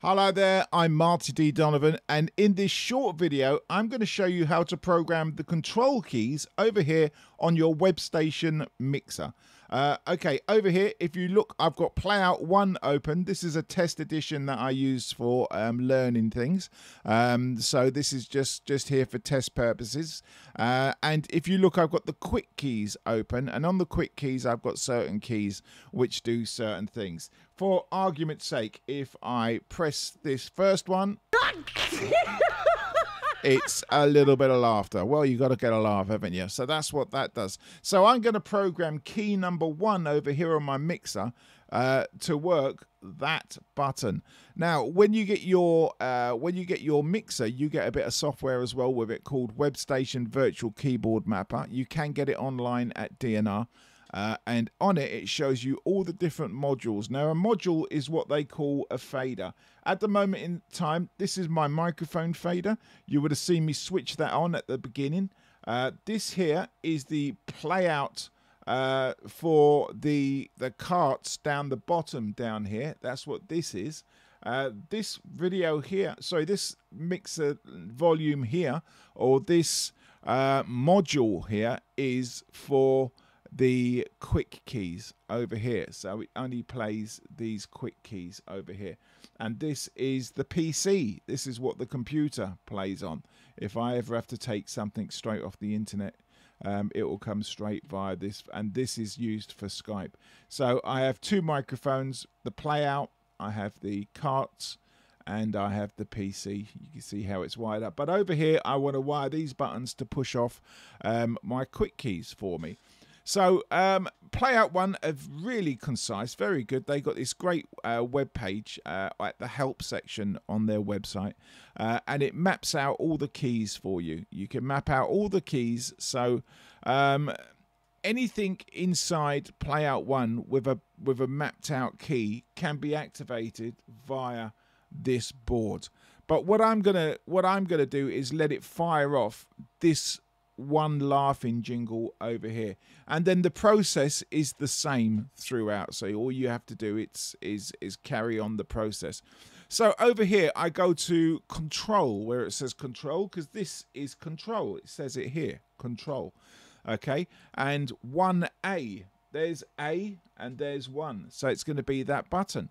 Hello there, I'm Marty Dee Donovan, and in this short video, I'm going to show you how to program the control keys over here on your WebStation mixer. Uh, okay, over here, if you look, I've got Playout One open. This is a test edition that I use for um, learning things. Um, so this is just, just here for test purposes. Uh, and if you look, I've got the quick keys open. And on the quick keys, I've got certain keys which do certain things. For argument's sake, if I press this first one... it's a little bit of laughter. Well, you got to get a laugh, haven't you? So that's what that does. So I'm going to program key number one over here on my mixer uh, to work that button. Now, when you get your uh, when you get your mixer, you get a bit of software as well with it called WebStation Virtual Keyboard Mapper. You can get it online at D&R. Uh, and on it it shows you all the different modules. Now a module is what they call a fader. At the moment in time this is my microphone fader. You would have seen me switch that on at the beginning. Uh, this here is the playout uh, for the the carts down the bottom down here. That's what this is. Uh, this video here sorry this mixer volume here or this uh, module here is for the quick keys over here. So it only plays these quick keys over here. And this is the PC. This is what the computer plays on. If I ever have to take something straight off the internet, um, it will come straight via this. And this is used for Skype. So I have two microphones, the playout, I have the carts, and I have the PC. You can see how it's wired up. But over here, I want to wire these buttons to push off um, my quick keys for me. So, um, Playout One are really concise, very good. They got this great uh, web page uh, at the help section on their website, uh, and it maps out all the keys for you. You can map out all the keys. So, um, anything inside Playout One with a with a mapped out key can be activated via this board. But what I'm gonna what I'm gonna do is let it fire off this one laughing jingle over here. And then the process is the same throughout. So all you have to do it's is is carry on the process. So over here i go to control where it says control because this is control. It says it here control. Okay? And 1a there's a and there's one. So it's going to be that button.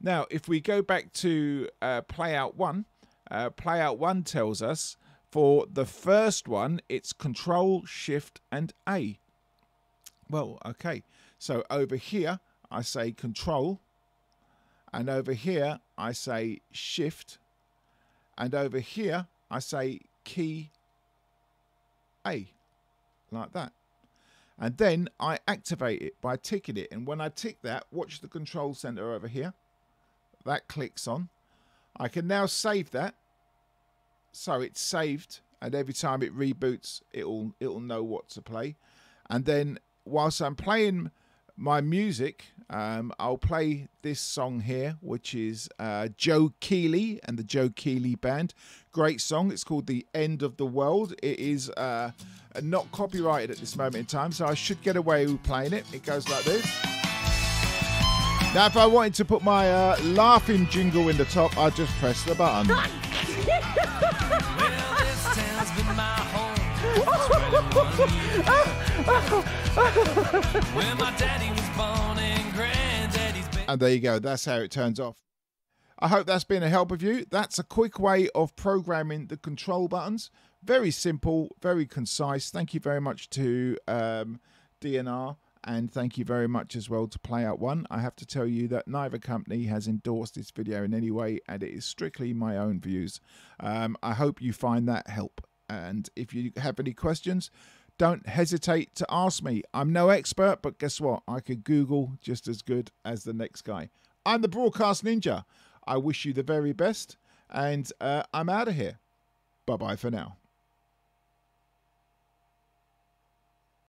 Now if we go back to uh, Playout One uh, Playout One tells us for the first one, it's Control, Shift, and A. Well, okay. So over here, I say Control. And over here, I say Shift. And over here, I say Key A. Like that. And then I activate it by ticking it. And when I tick that, watch the control center over here. That clicks on. I can now save that so it's saved and every time it reboots it'll it'll know what to play. And then whilst i'm playing my music um, i'll play this song here which is uh, joe keeley and the joe keeley band. Great song. It's called the end of the world. It is uh, not copyrighted at this moment in time so i should get away with playing it. It goes like this. Now if i wanted to put my uh, laughing jingle in the top i'd just press the button and there you go. That's how it turns off. I hope that's been a help of you. That's a quick way of programming the control buttons. Very simple, very concise. Thank you very much to um, D&R and thank you very much as well to Playout One. I have to tell you that neither company has endorsed this video in any way and it is strictly my own views. Um, I hope you find that help. And if you have any questions, don't hesitate to ask me. I'm no expert, but guess what? I could Google just as good as the next guy. I'm the Broadcast Ninja. I wish you the very best, and uh, I'm out of here. Bye bye for now.